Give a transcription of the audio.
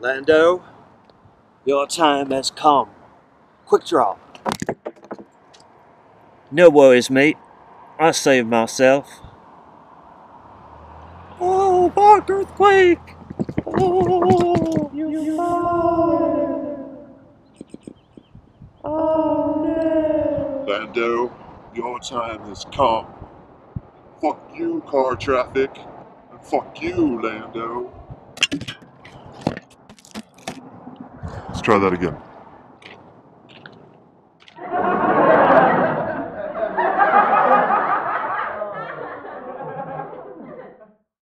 Lando, your time has come. Quick draw. No worries, mate. I saved myself. Oh, bark earthquake! Oh, you, you Lando, your time has come. Fuck you, car traffic. And fuck you, Lando. Try that again.